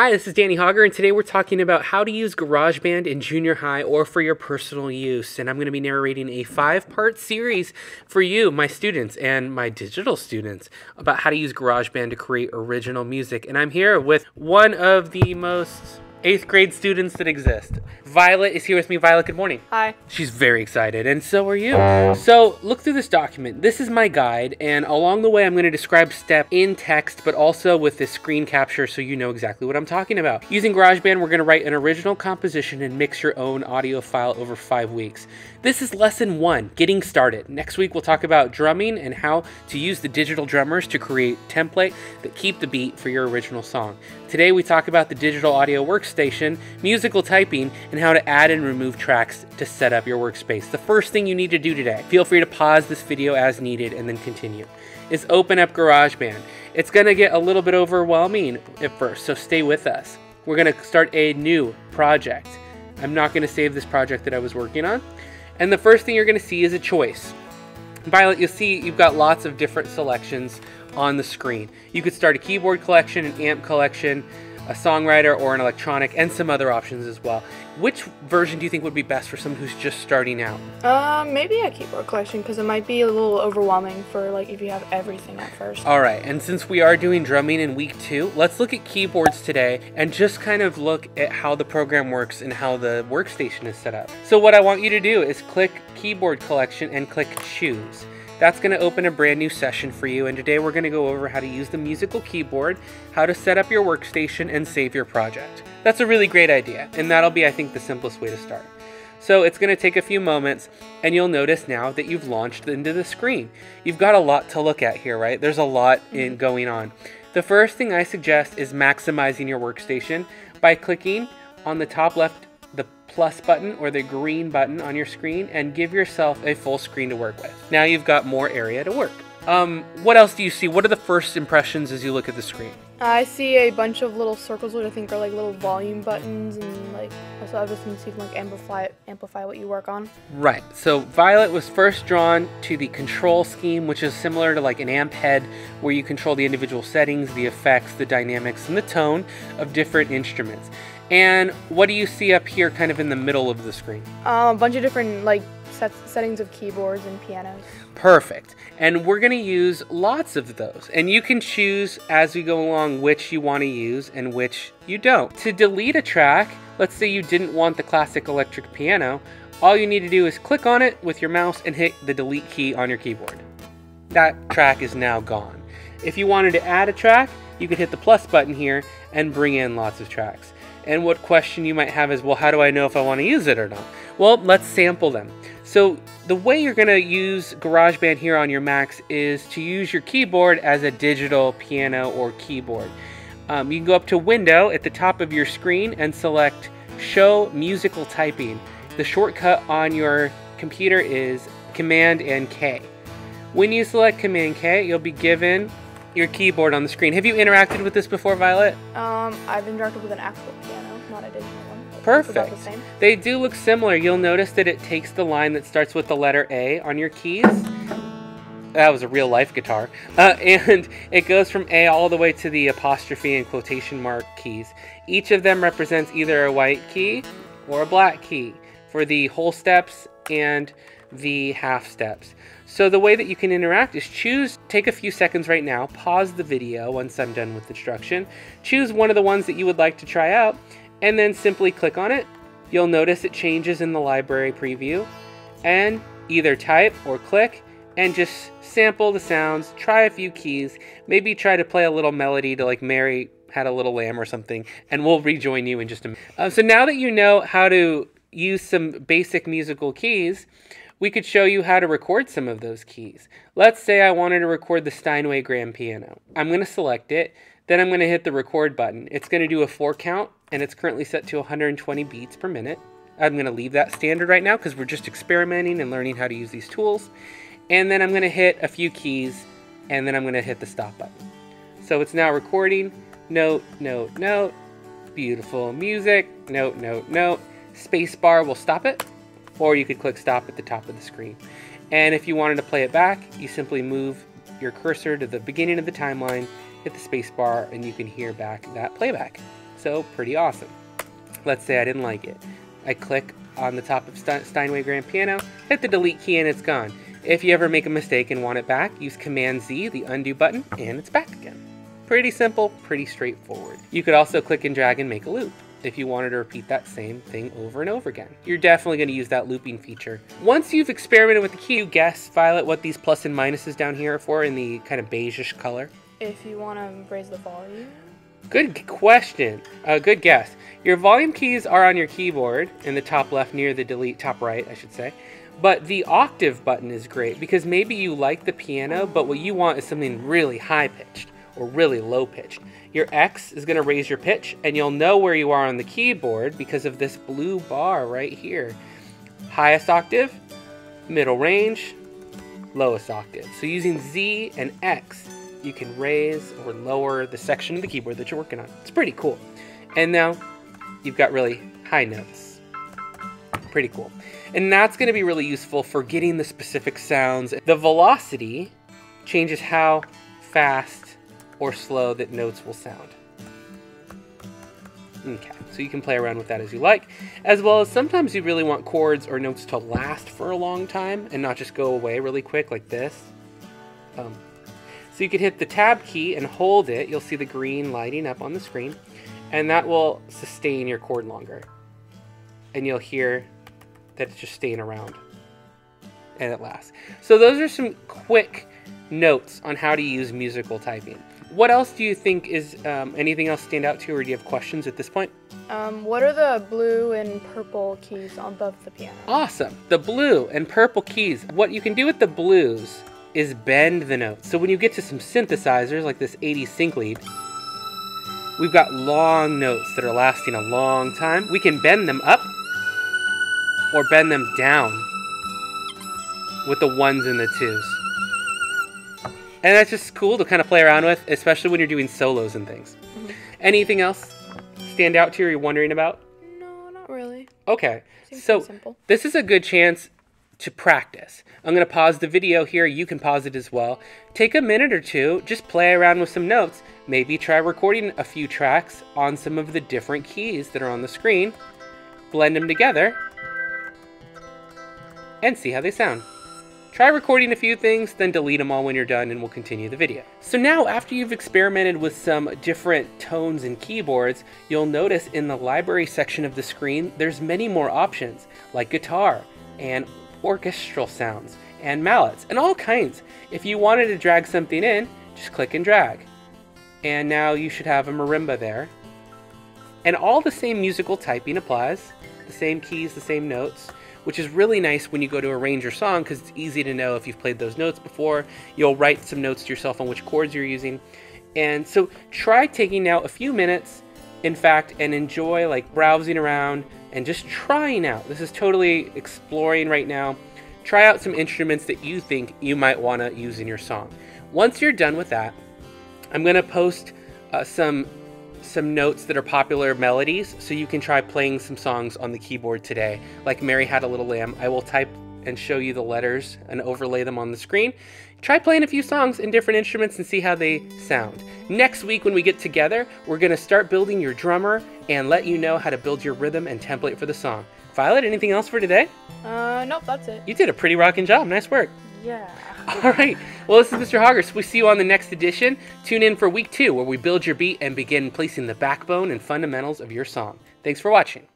Hi, this is Danny Hauger, and today we're talking about how to use GarageBand in junior high or for your personal use. And I'm going to be narrating a five part series for you, my students, and my digital students about how to use GarageBand to create original music. And I'm here with one of the most eighth grade students that exist. Violet is here with me. Violet, good morning. Hi. She's very excited, and so are you. So, look through this document. This is my guide, and along the way, I'm going to describe step in text, but also with this screen capture so you know exactly what I'm talking about. Using GarageBand, we're going to write an original composition and mix your own audio file over five weeks. This is lesson one, getting started. Next week, we'll talk about drumming and how to use the digital drummers to create template that keep the beat for your original song. Today, we talk about the digital audio workstation, musical typing, and how to add and remove tracks to set up your workspace. The first thing you need to do today, feel free to pause this video as needed and then continue, is open up GarageBand. It's gonna get a little bit overwhelming at first, so stay with us. We're gonna start a new project. I'm not gonna save this project that I was working on. And the first thing you're gonna see is a choice. Violet, you'll see you've got lots of different selections on the screen. You could start a keyboard collection, an amp collection, a songwriter, or an electronic, and some other options as well. Which version do you think would be best for someone who's just starting out? Um, maybe a keyboard collection because it might be a little overwhelming for like if you have everything at first. All right, and since we are doing drumming in week two, let's look at keyboards today and just kind of look at how the program works and how the workstation is set up. So what I want you to do is click keyboard collection and click choose. That's going to open a brand new session for you and today we're going to go over how to use the musical keyboard, how to set up your workstation and save your project. That's a really great idea and that'll be I think the simplest way to start. So it's going to take a few moments and you'll notice now that you've launched into the screen. You've got a lot to look at here, right? There's a lot in mm-hmm. going on. The first thing I suggest is maximizing your workstation by clicking on the top left the plus button or the green button on your screen and give yourself a full screen to work with. Now you've got more area to work. Um, what else do you see? What are the first impressions as you look at the screen? I see a bunch of little circles which I think are like little volume buttons and like so I was thinking so you can like amplify amplify what you work on. Right. So Violet was first drawn to the control scheme, which is similar to like an amp head, where you control the individual settings, the effects, the dynamics, and the tone of different instruments. And what do you see up here kind of in the middle of the screen? Um, a bunch of different like set settings of keyboards and pianos. Perfect. And we're going to use lots of those. And you can choose as we go along which you want to use and which you don't. To delete a track, let's say you didn't want the classic electric piano, all you need to do is click on it with your mouse and hit the delete key on your keyboard. That track is now gone. If you wanted to add a track, you could hit the plus button here and bring in lots of tracks. And what question you might have is, well, how do I know if I want to use it or not? Well, let's sample them. So the way you're going to use GarageBand here on your Macs is to use your keyboard as a digital piano or keyboard. Um, you can go up to Window at the top of your screen and select Show Musical Typing. The shortcut on your computer is Command and K. When you select Command K, you'll be given your keyboard on the screen. Have you interacted with this before, Violet? Um, I've interacted with an actual piano, not a digital one. Perfect. The they do look similar. You'll notice that it takes the line that starts with the letter A on your keys. That was a real life guitar. Uh, and it goes from A all the way to the apostrophe and quotation mark keys. Each of them represents either a white key or a black key for the whole steps and the half steps. So the way that you can interact is choose, take a few seconds right now, pause the video once I'm done with the instruction, choose one of the ones that you would like to try out, and then simply click on it. You'll notice it changes in the library preview, and either type or click and just sample the sounds, try a few keys, maybe try to play a little melody to like Mary had a little lamb or something, and we'll rejoin you in just a minute. Uh, so now that you know how to use some basic musical keys, we could show you how to record some of those keys. Let's say I wanted to record the Steinway grand piano. I'm going to select it, then I'm going to hit the record button. It's going to do a four count, and it's currently set to 120 beats per minute. I'm going to leave that standard right now because we're just experimenting and learning how to use these tools. And then I'm going to hit a few keys, and then I'm going to hit the stop button. So it's now recording, note, note, note, beautiful music, note, note, note. Spacebar will stop it or you could click stop at the top of the screen. And if you wanted to play it back, you simply move your cursor to the beginning of the timeline, hit the space bar, and you can hear back that playback. So pretty awesome. Let's say I didn't like it. I click on the top of Steinway Grand Piano, hit the delete key and it's gone. If you ever make a mistake and want it back, use Command Z, the undo button, and it's back again. Pretty simple, pretty straightforward. You could also click and drag and make a loop if you wanted to repeat that same thing over and over again. You're definitely going to use that looping feature. Once you've experimented with the key, you guess, Violet, what these plus and minuses down here are for in the kind of beigeish color? If you want to raise the volume. Good question. Uh, good guess. Your volume keys are on your keyboard in the top left near the delete, top right, I should say. But the octave button is great because maybe you like the piano, but what you want is something really high pitched or really low pitched. Your X is going to raise your pitch, and you'll know where you are on the keyboard because of this blue bar right here. Highest octave, middle range, lowest octave. So using Z and X, you can raise or lower the section of the keyboard that you're working on. It's pretty cool. And now you've got really high notes. Pretty cool. And that's going to be really useful for getting the specific sounds. The velocity changes how fast or slow that notes will sound. Okay, so you can play around with that as you like, as well as sometimes you really want chords or notes to last for a long time and not just go away really quick like this. Um, so you could hit the tab key and hold it, you'll see the green lighting up on the screen, and that will sustain your chord longer. And you'll hear that it's just staying around and it lasts. So those are some quick notes on how to use musical typing. What else do you think is um, anything else stand out to you, or do you have questions at this point? Um, what are the blue and purple keys above the piano? Awesome. The blue and purple keys. What you can do with the blues is bend the notes. So when you get to some synthesizers like this 80 sync lead, we've got long notes that are lasting a long time. We can bend them up or bend them down with the ones and the twos. And that's just cool to kind of play around with, especially when you're doing solos and things. Mm-hmm. Anything else stand out to you or you're wondering about? No, not really. Okay. Seems so this is a good chance to practice. I'm going to pause the video here. You can pause it as well. Take a minute or two, just play around with some notes. Maybe try recording a few tracks on some of the different keys that are on the screen. Blend them together and see how they sound. Try recording a few things, then delete them all when you're done and we'll continue the video. So now after you've experimented with some different tones and keyboards, you'll notice in the library section of the screen, there's many more options like guitar and orchestral sounds and mallets and all kinds. If you wanted to drag something in, just click and drag. And now you should have a marimba there. And all the same musical typing applies, the same keys, the same notes which is really nice when you go to arrange your song because it's easy to know if you've played those notes before. You'll write some notes to yourself on which chords you're using. And so try taking now a few minutes, in fact, and enjoy like browsing around and just trying out. This is totally exploring right now. Try out some instruments that you think you might want to use in your song. Once you're done with that, I'm going to post uh, some some notes that are popular melodies so you can try playing some songs on the keyboard today. Like Mary Had a Little Lamb, I will type and show you the letters and overlay them on the screen. Try playing a few songs in different instruments and see how they sound. Next week, when we get together, we're going to start building your drummer and let you know how to build your rhythm and template for the song. Violet, anything else for today? Uh, nope, that's it. You did a pretty rocking job. Nice work. Yeah. All right. Well, this is Mr. Haugers. We see you on the next edition. Tune in for week two, where we build your beat and begin placing the backbone and fundamentals of your song. Thanks for watching.